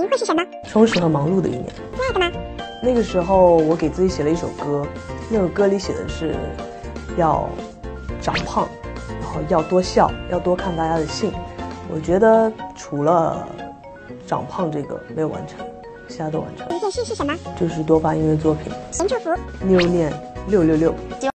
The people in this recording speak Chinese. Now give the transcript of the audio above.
零会是什么？充实和忙碌的一年。亲爱的吗？那个时候我给自己写了一首歌，那首歌里写的是要长胖，然后要多笑，要多看大家的信。我觉得除了长胖这个没有完成，其他都完成。一件事是什么？就是多发音乐作品，神祝福。六念六六六。